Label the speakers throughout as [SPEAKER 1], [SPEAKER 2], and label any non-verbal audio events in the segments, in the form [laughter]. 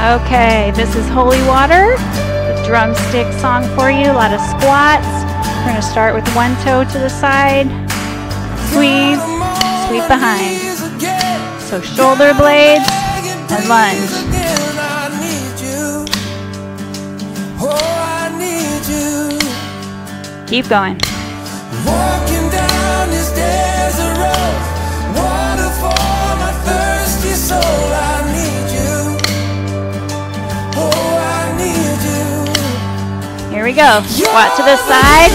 [SPEAKER 1] Okay, this is Holy Water, the drumstick song for you. A lot of squats. We're going to start with one toe to the side, squeeze, sweep behind. So shoulder blades and lunge. Keep going. We go. Squat to the side.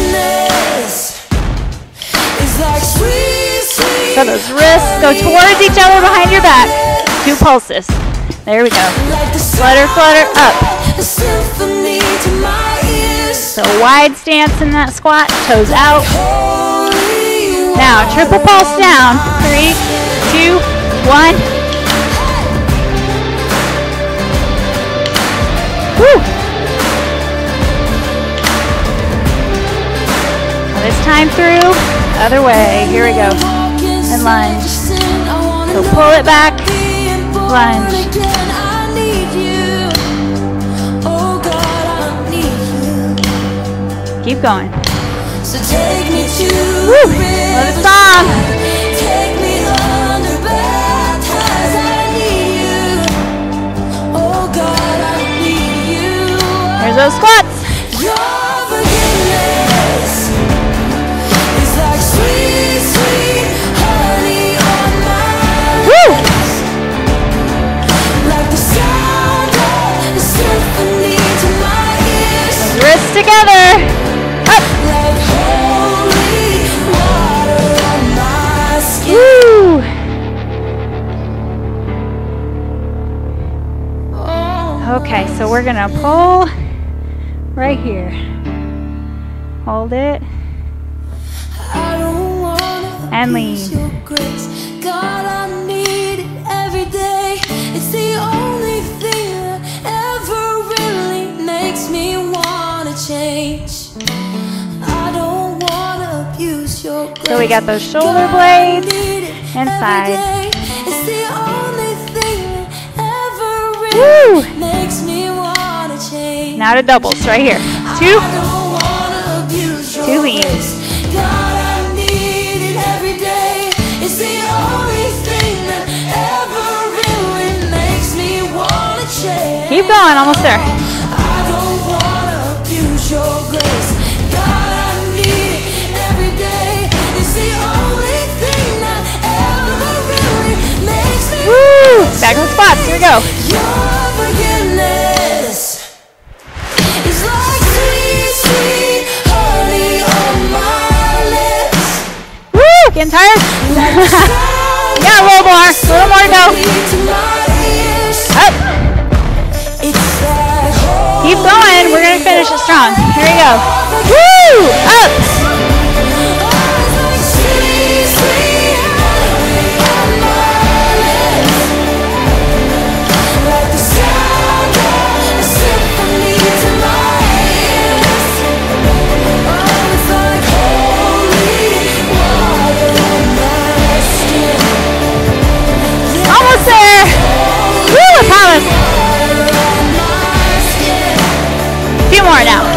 [SPEAKER 1] So those wrists go towards each other behind your back. Two pulses. There we go. Flutter, flutter, up. So wide stance in that squat, toes out. Now triple pulse down. Three, two, one. This time through, other way. Here we go. And lunge. So pull it back, lunge. Keep going. So take me to Woo! Love the song. Take me under I need you. Oh God, I need you. There's those squats. Okay, so we're gonna pull right here. Hold it. And lean. God, I need it every day. It's the only thing that ever really makes me wanna change. I don't wanna abuse your grace. So we got those shoulder blades inside. Woo! Now to doubles right here. Two. Two leans. Keep going, almost there. Woo! Back in the spots. Here we go. Getting tired? [laughs] yeah, a little more. A little more to go. Up. Keep going. We're going to finish it strong. Here we go. Woo! Up. out.